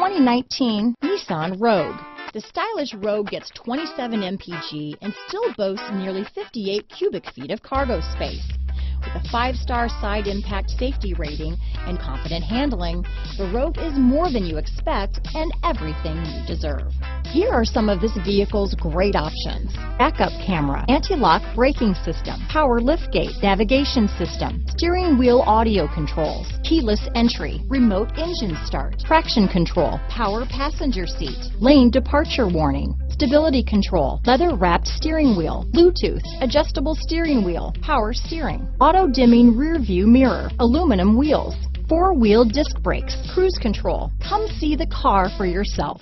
2019 Nissan Rogue. The stylish Rogue gets 27 mpg and still boasts nearly 58 cubic feet of cargo space. With a five-star side impact safety rating and confident handling, the Rogue is more than you expect and everything you deserve. Here are some of this vehicle's great options. Backup camera, anti-lock braking system, power liftgate, navigation system, steering wheel audio controls, keyless entry, remote engine start, traction control, power passenger seat, lane departure warning, stability control, leather wrapped steering wheel, Bluetooth, adjustable steering wheel, power steering, auto dimming rear view mirror, aluminum wheels, four wheel disc brakes, cruise control. Come see the car for yourself.